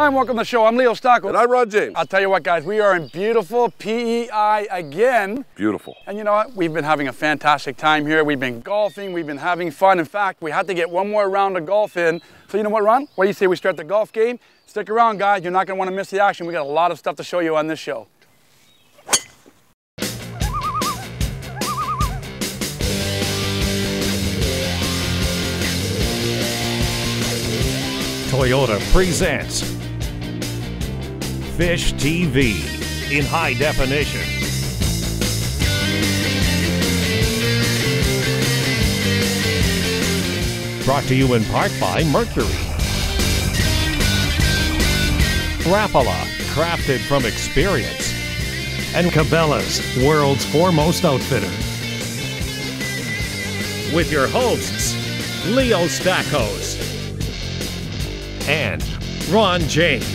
Hi, and welcome to the show. I'm Leo Stocco. And I'm Ron James. I'll tell you what, guys, we are in beautiful PEI again. Beautiful. And you know what? We've been having a fantastic time here. We've been golfing, we've been having fun. In fact, we had to get one more round of golf in. So you know what, Ron? What do you say we start the golf game? Stick around, guys. You're not going to want to miss the action. We got a lot of stuff to show you on this show. Toyota presents Fish TV in high definition. Brought to you in part by Mercury. Rapala, crafted from experience. And Cabela's, world's foremost outfitter. With your hosts, Leo Stackos and Ron James.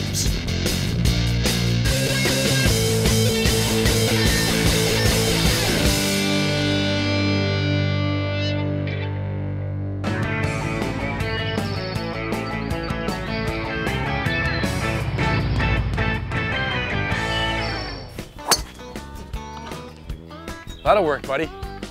That'll work, buddy.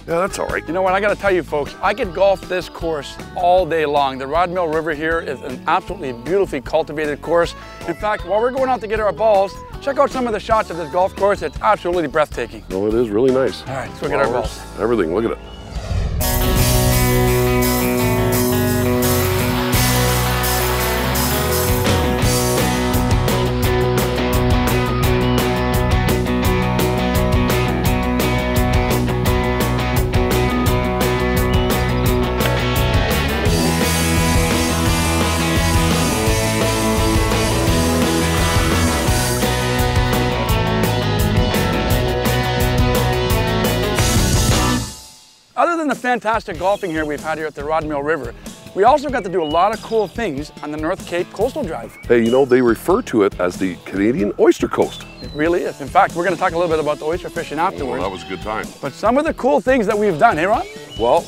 Yeah, that's all right. You know what? I got to tell you, folks, I could golf this course all day long. The Rodd Mill River here is an absolutely beautifully cultivated course. In fact, while we're going out to get our balls, check out some of the shots of this golf course. It's absolutely breathtaking. No, it is really nice. All right, let's go get our balls. Everything, look at it. Fantastic golfing here we've had here at the Rodd Mill River, we also got to do a lot of cool things on the North Cape Coastal Drive. Hey, you know, they refer to it as the Canadian Oyster Coast. It really is. In fact, we're going to talk a little bit about the oyster fishing afterwards. Well, that was a good time. But some of the cool things that we've done, hey Ron? Well,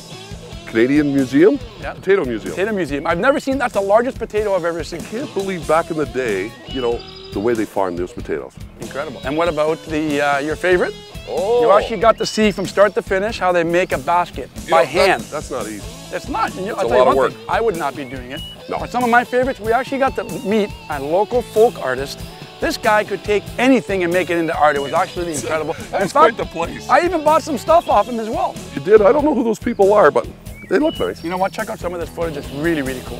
Acadian Museum, Yeah. Potato Museum. Potato Museum. I've never seen, that's the largest potato I've ever seen. Can't believe back in the day, you know, the way they farmed those potatoes. Incredible. And what about the uh, your favorite? Oh, You actually got to see from start to finish how they make a basket You by know, that- hand. that's not easy. It's not. You know, It's I'll a lot of work. thing, I would not be doing it. No. But some of my favorites, we actually got to meet a local folk artist. This guy could take anything and make it into art. It was actually incredible. That's In quite fact, the place. I even bought some stuff off him as well. You did? I don't know who those people are, but they look nice. You know what? Check out some of this footage. It's really, really cool.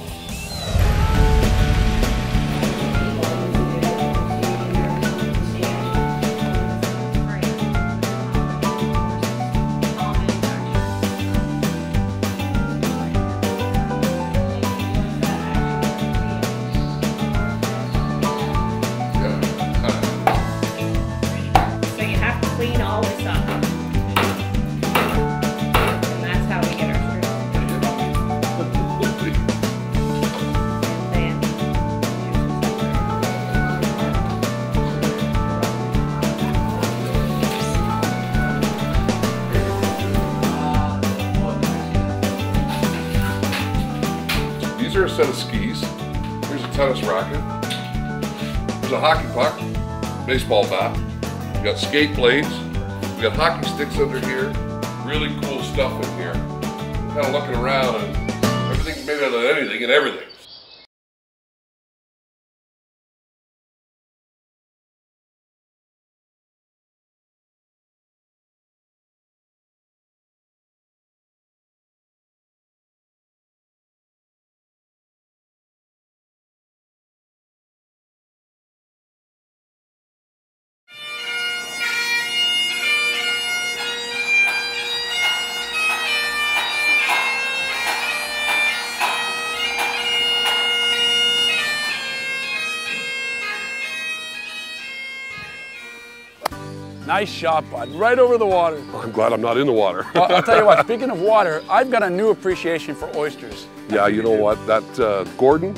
Tennis racket. There's a hockey puck, baseball bat. We got skate blades. We got hockey sticks under here. Really cool stuff in here. Kind of looking around and everything's made out of anything and everything. Nice shot, bud. Right over the water. I'm glad I'm not in the water. Well, I'll tell you what, speaking of water, I've got a new appreciation for oysters. yeah, you know what? That uh, Gordon,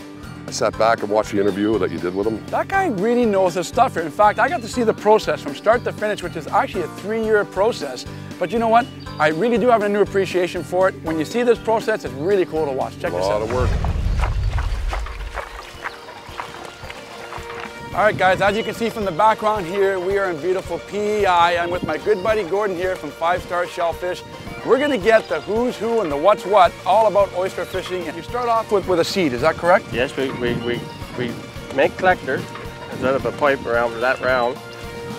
I sat back and watched the interview that you did with him. That guy really knows his stuff here. In fact, I got to see the process from start to finish, which is actually a three-year process. But you know what? I really do have a new appreciation for it. When you see this process, it's really cool to watch. Check this out. A lot of work. All right, guys, as you can see from the background here, we are in beautiful PEI. I'm with my good buddy Gordon here from Five Star Shellfish. We're gonna get the who's who and the what's what all about oyster fishing. And you start off with, with a seed, is that correct? Yes, we, we, we, we make collectors instead of a pipe around for that round,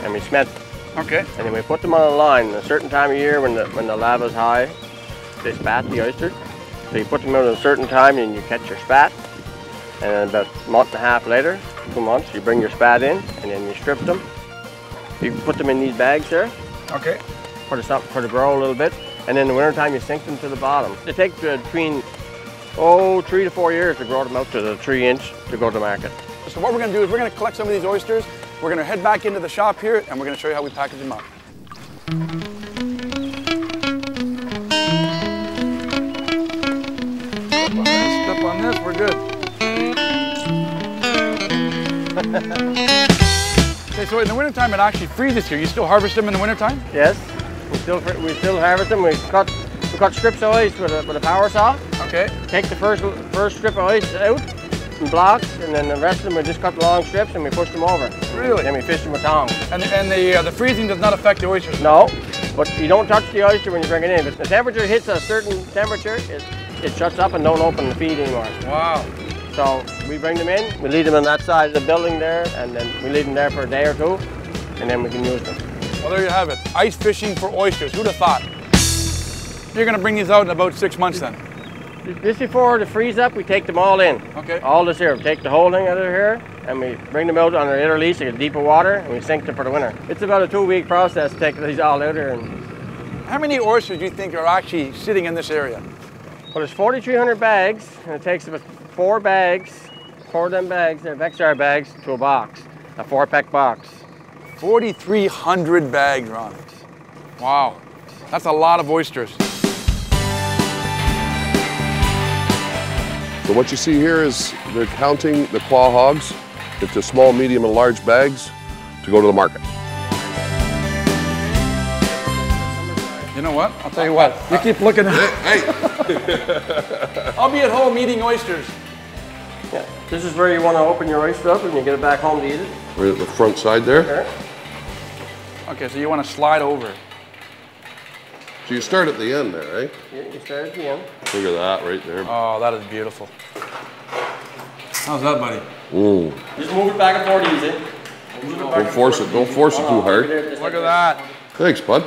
and we cement. Okay. And then we put them on a line. A certain time of year when the, when the larva's high, they spat the oyster. So you put them out at a certain time and you catch your spat. And about a month and a half later, months, you bring your spat in and then you strip them. You put them in these bags here Okay. for the, for the grow a little bit. And in the wintertime, you sink them to the bottom. They take uh, between, oh, three to four years to grow them out to the three inch to go to market. So what we're gonna do is we're gonna collect some of these oysters. We're gonna head back into the shop here and we're gonna show you how we package them up. Step on this, step on this, we're good. Okay, so in the wintertime it actually freezes here. You still harvest them in the wintertime? Yes, we still we still harvest them. We cut we cut strips of ice with a, with a power saw. Okay. Take the first first strip of ice out in blocks, and then the rest of them we just cut long strips and we push them over. Really? Then we fish them with tongs. And, and the, uh, the freezing does not affect the oysters? No, but you don't touch the oyster when you bring it in. If the temperature hits a certain temperature, it, it shuts up and don't open the feed anymore. Wow. So we bring them in, we leave them on that side of the building there, and then we leave them there for a day or two, and then we can use them. Well, there you have it. Ice fishing for oysters. Who'd have thought? You're gonna bring these out in about six months then? Just before the freeze up, we take them all in. Okay. All this here, take the whole thing out of here, and we bring them out on our inner lease, get deeper water, and we sink them for the winter. It's about a two-week process to take these all out here. And, How many oysters do you think are actually sitting in this area? well, there's 4,300 bags, and it takes about four bags, four of them bags, they're XR bags, to a box, a four-pack box. 4,300 bags, Ron. Wow. That's a lot of oysters. So what you see here is they're counting the quahogs into small, medium, and large bags to go to the market. You know what? I'll tell you what. You keep looking at Hey, I'll be at home eating oysters. Yeah. This is where you want to open your oyster up and you get it back home to eat it. right at the front side there. There. Okay, so you want to slide over. So you start at the end there, eh? You, you start at the end. Look at that right there. Oh, that is beautiful. How's that, buddy? Ooh. Just move it back and forth easy. Move it back Don't force it. Don't force it too hard. leave it there just Look at that. Thanks, bud.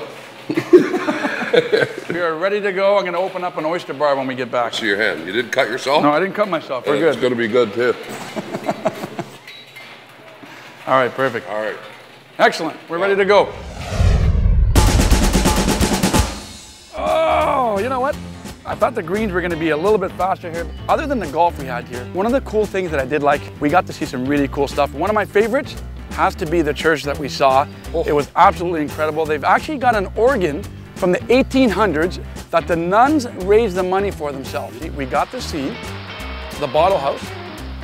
We are ready to go. I'm going to open up an oyster bar when we get back. See your hand. You didn't cut yourself? No, I didn't cut myself. We're It's good. gonna be good too. All right, perfect. All right. Excellent. We're ready to go. Oh, you know what? I thought the greens were going to be a little bit faster here. Other than the golf we had here, one of the cool things that I did like, we got to see some really cool stuff. One of my favorites has to be the church that we saw. Oh. It was absolutely incredible. They've actually got an organ from the 1800s that the nuns raised the money for themselves. We got to see the bottle house.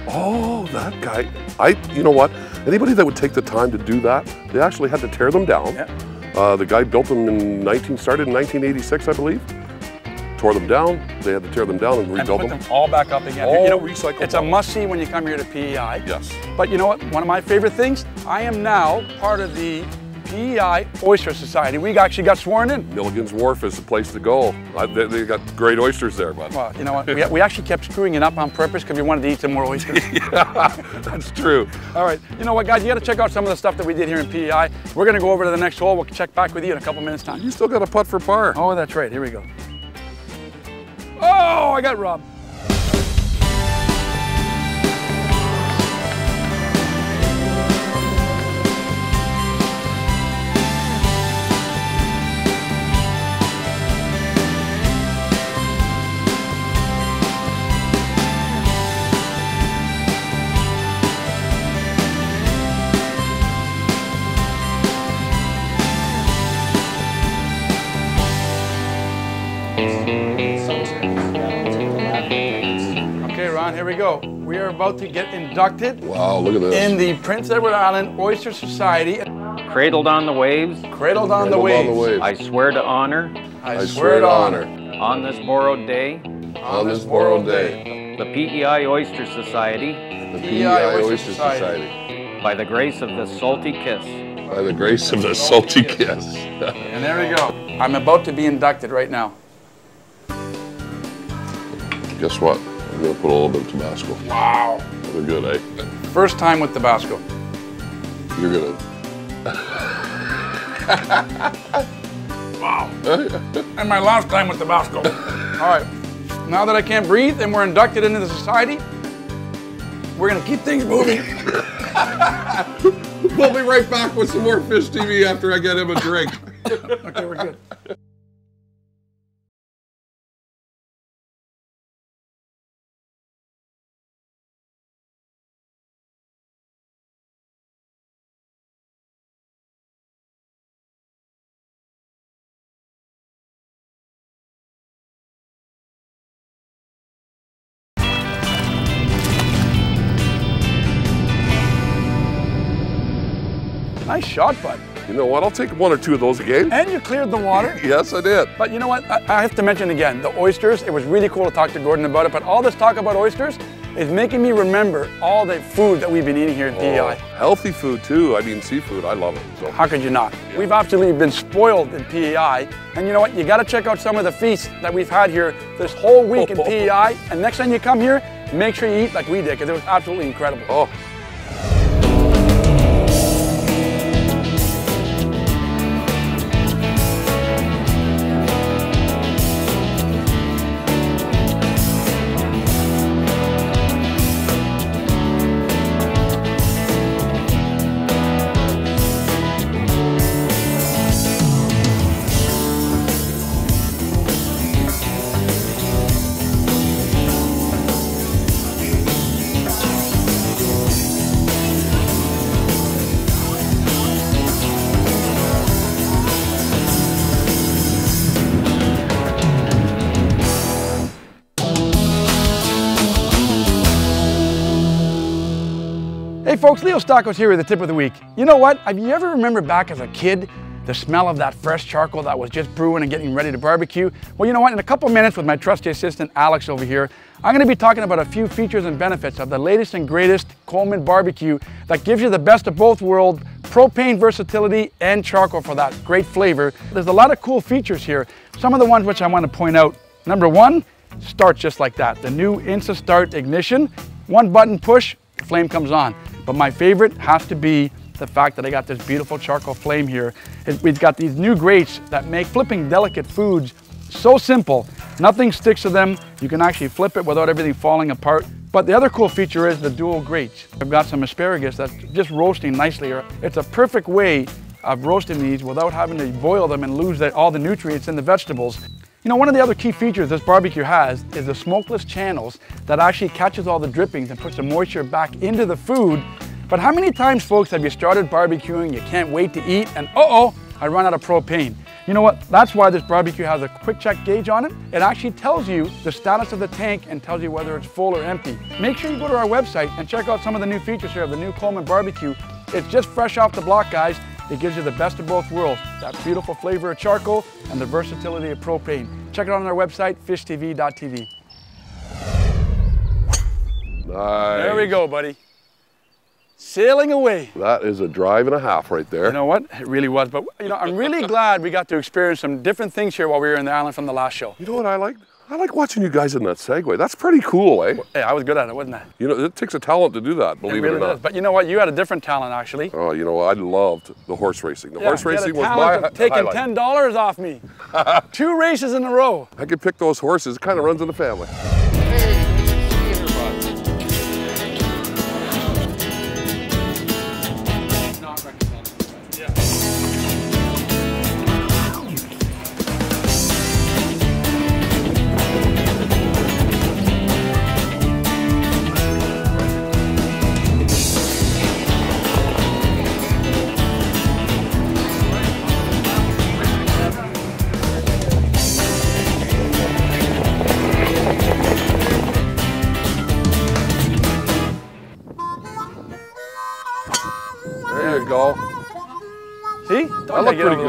Oh, that guy. I. You know what? Anybody that would take the time to do that, they actually had to tear them down. Yeah. Uh, the guy built them in 19. Started in 1986, I believe. Tore them down. They had to tear them down and and rebuild put them. them all back up again. All You know, recycled It's a bottles. must see when you come here to PEI. Yes. But you know what? One of my favorite things, I am now part of the PEI Oyster Society. We actually got sworn in. Milligan's Wharf is the place to go. I, they, they got great oysters there, bud. Well, you know what? We, we actually kept screwing it up on purpose because we wanted to eat some more oysters. yeah, That's true. All right. You know what, guys? You got to check out some of the stuff that we did here in PEI. We're going to go over to the next hole. We'll check back with you in a couple minutes' time. You still got a putt for par. Oh, that's right. Here we go. Oh, I got robbed. Okay, Ron, here we go. We are about to get inducted Wow, look at this. in the Prince Edward Island Oyster Society. Cradled on the waves, Cradled on the waves. on the waves. I swear to honor, I, swear to honor. on this borrowed day, On this borrowed day, the PEI Oyster Society the PEI PEI Oyster Oyster Society. Society by the grace of the salty kiss. By the grace of the salty kiss. And there we go. I'm about to be inducted right now. Guess what? I'm gonna put a little bit of Tabasco. Wow. They're good, eh? First time with Tabasco. You're gonna. Wow. and my last time with Tabasco. All right. Now that I can't breathe and we're inducted into the society, we're gonna keep things moving. We'll be right back with some more fish TV after I get him a drink. Okay, we're good. Shot, bud. You know what? I'll take one or two of those again. And you cleared the water. Yes, I did. But you know what? I, I have to mention again the oysters. It was really cool to talk to Gordon about it. But all this talk about oysters is making me remember all the food that we've been eating here at Oh, PEI. healthy food too. I mean, seafood. I love it. So How could you not? We've absolutely been spoiled in PEI. And you know what? You got to check out some of the feasts that we've had here this whole week in PEI. And next time you come here, make sure you eat like we did because it was absolutely incredible. oh, folks, Leo Stackos here with the tip of the week. You know what? Have you ever remembered back as a kid the smell of that fresh charcoal that was just brewing and getting ready to barbecue? Well, you know what? In a couple minutes with my trusty assistant Alex over here, I'm going to be talking about a few features and benefits of the latest and greatest Coleman barbecue that gives you the best of both worlds, propane versatility and charcoal for that great flavor. There's a lot of cool features here. Some of the ones which I want to point out. Number one, starts just like that. The new Insta Start ignition, one button push, flame comes on. But my favorite has to be the fact that I got this beautiful charcoal flame here. It- We've got these new grates that make flipping delicate foods so simple. Nothing sticks to them. You can actually flip it without everything falling apart. But the other cool feature is the dual grates. I've got some asparagus that's just roasting nicely. It's a perfect way of roasting these without having to boil them and lose all the nutrients in the vegetables. You know, one of the other key features this barbecue has is the smokeless channels that actually catches all the drippings and puts the moisture back into the food. But how many times, folks, have you started barbecuing, you can't wait to eat, and uh-oh, I run out of propane. You know what? That's why this barbecue has a quick check gauge on it. It actually tells you the status of the tank and tells you whether it's full or empty. Make sure you go to our website and check out some of the new features here of the new Coleman barbecue. It's just fresh off the block, guys. It gives you the best of both worlds, that beautiful flavor of charcoal and the versatility of propane. Check it out on our website, fishtv.tv. nice. There we go, buddy. Sailing away. That is a drive and a half right there. You know what? It really was. But you know, I'm really glad we got to experience some different things here while we were in the island from the last show. You know what I like? I like watching you guys in that Segway. That's pretty cool, eh? Hey, I was good at it, wasn't I? You know, it takes a talent to do that, believe it, really or not. does. But you know what? You had a different talent, actually. Oh, you know, I loved the horse racing. The Yeah, horse you had a racing was my taking highlight. ten dollars off me. Two races in a row. I could pick those horses. It kind of runs in the family.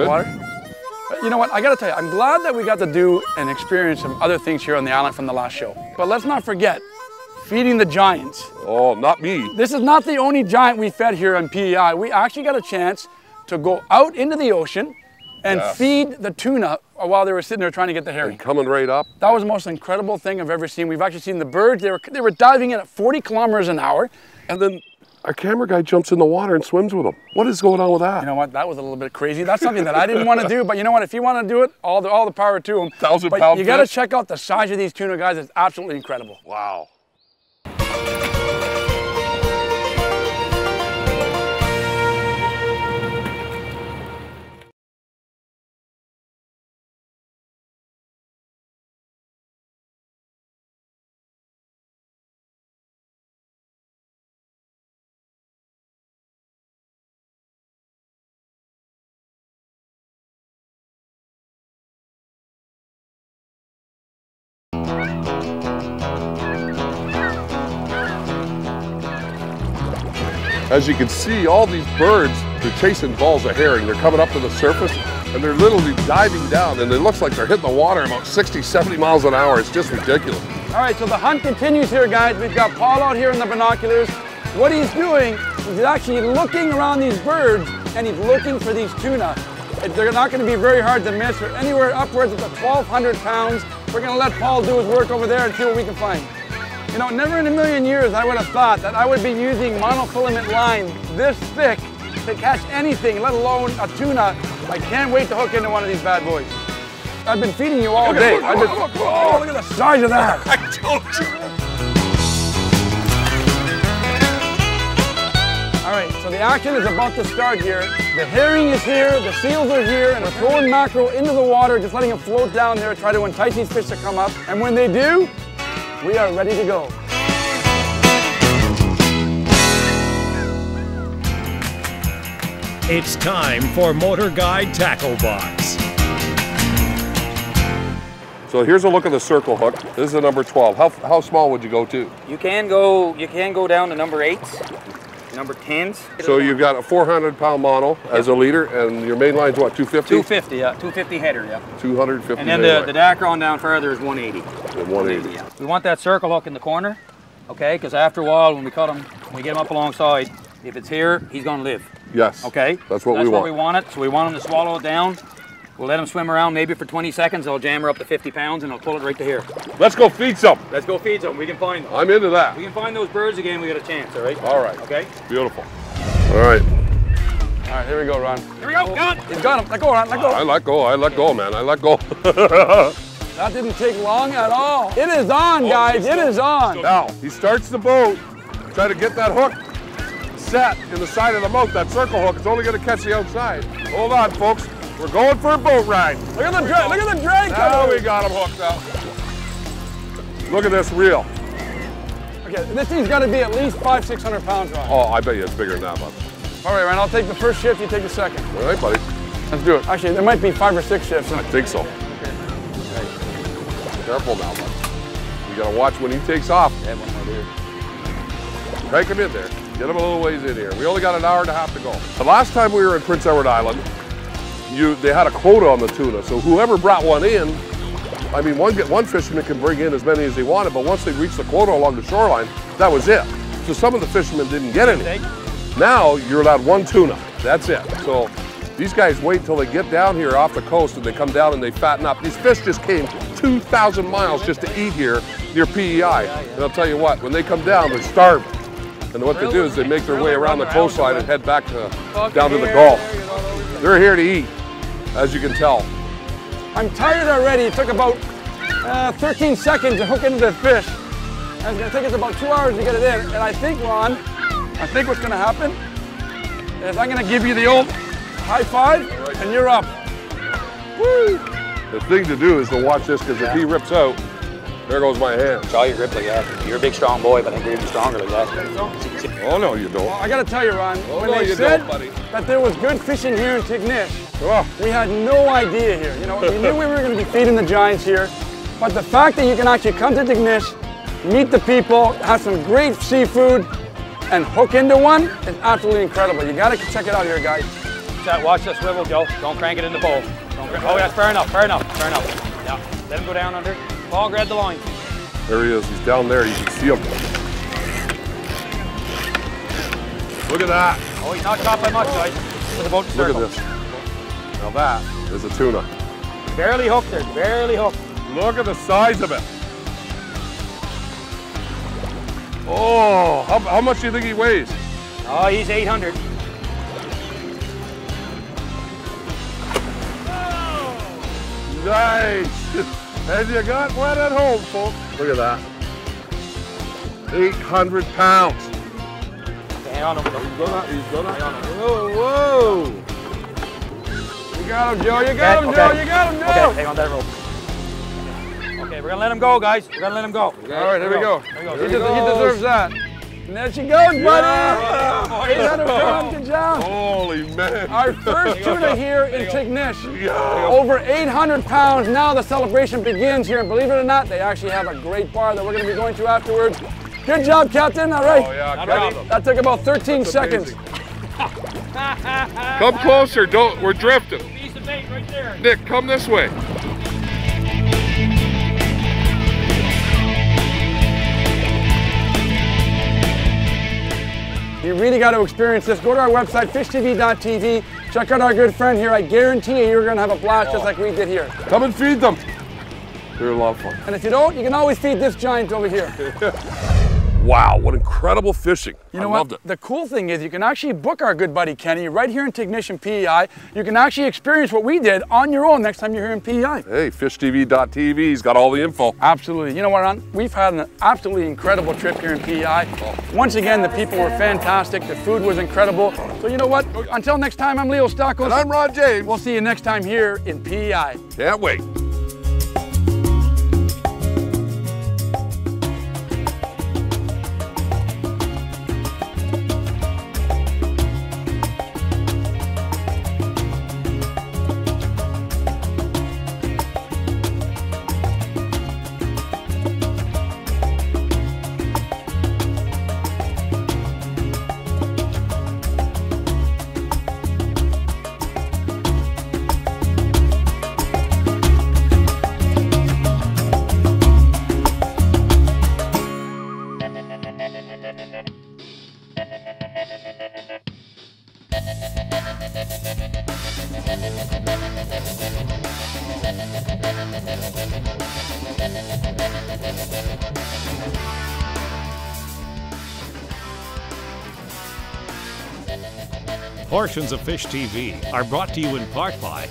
The water. But you know what? I got to tell you, I'm glad that we got to do and experience some other things here on the island from the last show. But let's not forget, feeding the giants. Oh, not me. This is not the only giant we fed here on PEI. We actually got a chance to go out into the ocean and Yes. feed the tuna while they were sitting there trying to get the herring. And Coming right up. That was the most incredible thing I've ever seen. We've actually seen the birds. They were, they were diving in at 40 kilometers an hour. And then our camera guy jumps in the water and swims with them. What is going on with that? You know what? That was a little bit crazy. That's something that I didn't want to do. But you know what? If you want to do it, all the, all the power to them. Thousand but pound you got to check out the size of these tuna guys. It's absolutely incredible. wow. As you can see, all these birds, they're chasing balls of herring. They're coming up to the surface and they're literally diving down and it looks like they're hitting the water about 60, 70 miles an hour. It's just ridiculous. All right, so the hunt continues here, guys. We've got Paul out here in the binoculars. What he's doing is he's actually looking around these birds and he's looking for these tuna. They're not going to be very hard to miss. They're anywhere upwards of the 1,200 pounds. We're going to let Paul do his work over there and see what we can find. You know, never in a million years I would have thought that I would be using monofilament line this thick to catch anything, let alone a tuna. I can't wait to hook into one of these bad boys. I've been feeding you all day. I've been, oh, look at the size of that. I told you. All right, so the action is about to start here. The herring is here, the seals are here, and we're throwing mackerel into the water, just letting them float down there, try to entice these fish to come up. And when they do, we are ready to go. It's time for MotorGuide Tackle Box. So here's a look at the circle hook. This is a number 12. How, how small would you go to? You can go. You can go down to number eights, number tens. So you've got a 400 pound mono as a leader and your main line's what, 250? 250, yeah, 250 header, yeah. 250 And then the, the. Dacron down further is 180. And 180. Yeah. We want that circle hook in the corner, okay? Because after a while, when we cut him, when we get him up alongside, if it's here, he's gonna live, Yes. okay? That's what That's we want. we want it. So we want him to swallow it down. We'll let him swim around maybe for 20 seconds. I'll jam her up to 50 pounds and I'll pull it right to here. Let's go feed some. Let's go feed some. We can find them. I'm into that. We can find those birds again. We got a chance, all right? All right. Okay. Beautiful. All right. All right, here we go, Ron. Here we go. Got it. He's got him. Let go, Ron. Let go. I let go. I let go, man. I let go. That didn't take long at all. It is on, oh, guys. It is on. now, he starts the boat. Try to get that hook set in the side of the boat. That circle hook is only going to catch the outside. Hold on, folks. We're going for a boat ride. Look at the drag. Look at the drag coming. we got him hooked up. Look at this reel. Okay, this thing's got to be at least five, six hundred pounds, Ron. Oh, I bet you it's bigger than that, bud. All right, Ryan, I'll take the first shift. You take the second. All right, buddy. Let's do it. Actually, there might be five or six shifts. I think so. Okay. Careful now, bud. You gotta watch when he takes off. Crank him in there. Get him a little ways in here. We only got an hour and a half to go. The last time we were in Prince Edward Island, you they had a quota on the tuna. So whoever brought one in, I mean, one one fisherman can bring in as many as they wanted, but once they reached the quota along the shoreline, that was it. So some of the fishermen didn't get any. Now you're allowed one tuna. That's it. So these guys wait till they get down here off the coast and they come down and they fatten up. These fish just came 2,000 miles just to eat here near PEI. And I'll tell you what, when they come down, they're starving. And what they do is they make their way around the coastline and head back to down to the Gulf. They're here to eat, as you can tell. I'm tired already. It took about uh, 13 seconds to hook into the fish. And it's gonna take us about two hours to get it in. And I think, Ron, I think what's gonna happen is I'm gonna give you the old high five and you're up. Woo! The thing to do is to watch this because if he rips out, there goes my hand. Saw you grip like that. You're a big, strong boy, but I think you're even stronger like that. Oh no, you don't. I gotta tell you, Ron, Oh, when no, they you said don't, buddy. that there was good fishing here in Tignish, Oh, we had no idea here. You know, we knew we were gonna be feeding the giants here, but the fact that you can actually come to Tignish, meet the people, have some great seafood, and hook into one is absolutely incredible. You gotta check it out here, guys. Chat, watch the swivel, Joe. Don't crank it in the pole. Don't crank- oh, that's fair enough, fair enough, fair enough. Yeah, let him go down under. Paul, grab the line. There he is. He's down there. You can see him. Look at that. Oh, he's not caught by much, guys. Look at Look at this. Now that is a tuna. Barely hooked there. Barely hooked. Look at the size of it. Oh, how, how much do you think he weighs? Oh, he's 800. Nice. and you got wet at home, folks. Look at that. 800 pounds. Hang on, over He's gonna, he's gonna. Hang on. Whoa, whoa. You got him, Joe. You got him, Joe. okay. You got him, Okay, hang on that rope. Okay, we're gonna let him go, guys. We're gonna let him go. All right, here we go. Go. He, des- we go. he deserves that. And there she goes, buddy. 800 pounds, good job. Holy man. Our first tuna here in Tignish. Yeah. Over 800 pounds. Now the celebration begins here. And believe it or not, they actually have a great bar that we're going to be going to afterwards. Good job, Captain. All right. Oh, yeah, Not Captain. That took about 13 seconds. Come closer. Don't. We're drifting. Piece of bait right there. Nick, come this way. You really got to experience this. Go to our website, fishtv.tv. Check out our good friend here. I guarantee you, you're going to have a blast just like we did here. Come and feed them. They're a lot of fun. And if you don't, you can always feed this giant over here. Wow, what incredible fishing. You know I what? loved it. The cool thing is you can actually book our good buddy Kenny right here in Tignish PEI. You can actually experience what we did on your own next time you're here in PEI. Hey, fishtv.tv, he's got all the info. Absolutely. You know what, Ron? We've had an absolutely incredible trip here in PEI. Once again, the people were fantastic. The food was incredible. So you know what? Until next time, I'm Leo Stockos. And I'm Ron James. We'll see you next time here in PEI. Can't wait. Portions of Fish TV are brought to you in part by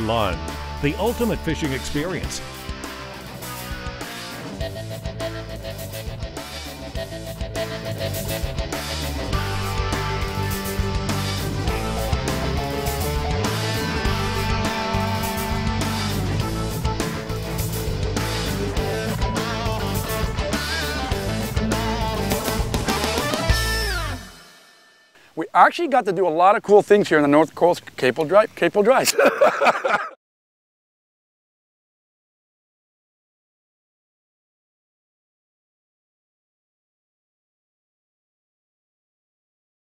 Lund, the ultimate fishing experience. We actually got to do a lot of cool things here in the North Coast Capel Drive. Capel Drive.